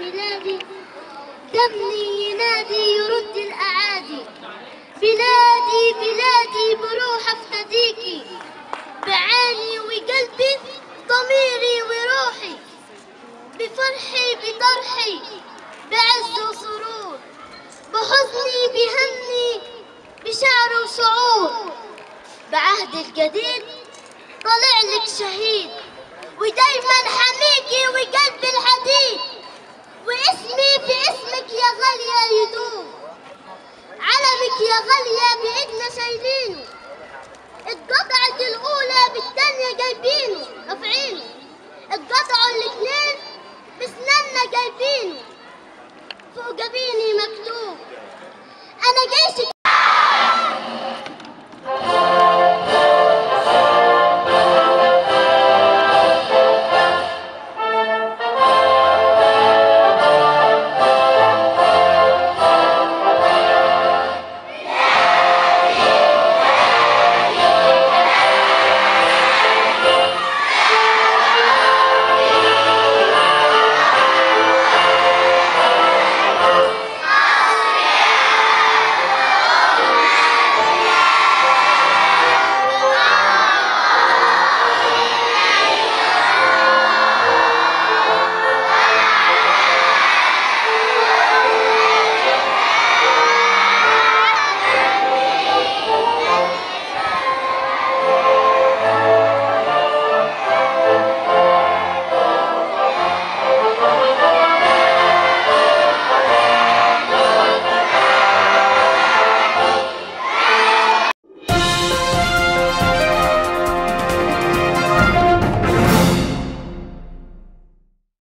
بلادي دمني ينادي يرد الأعادي. بلادي بفرحي بطرحي بعز وسرور. بحزني بهمي بشعر وشعور. بعهد الجديد طلع لك شهيد. ودايما حميكي وجاي